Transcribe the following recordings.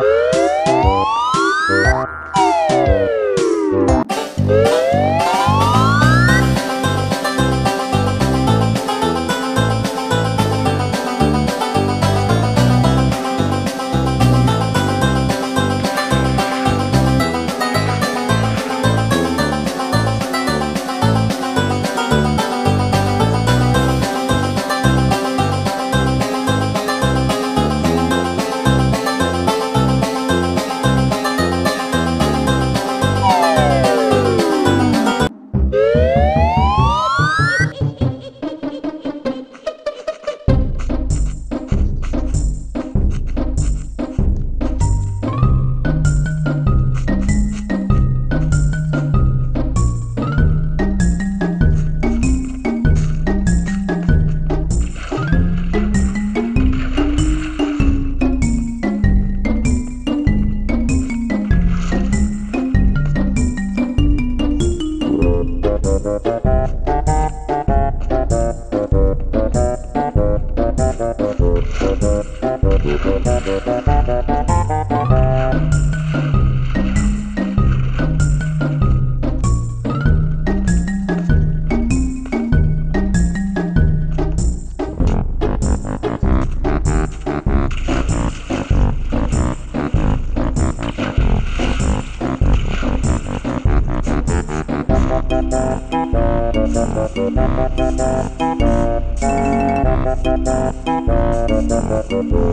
Bye. Thank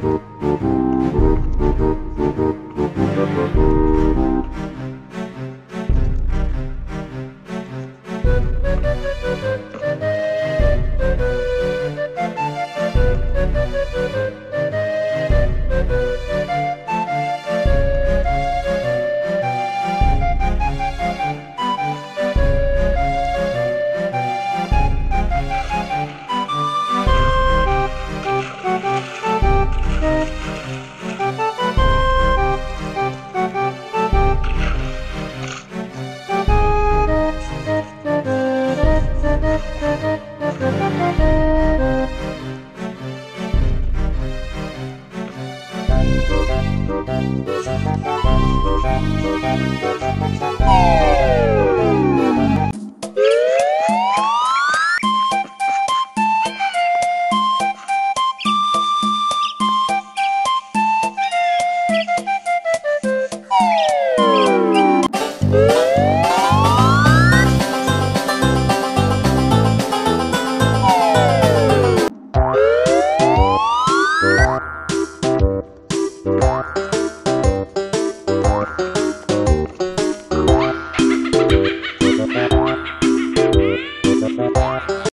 Thank you.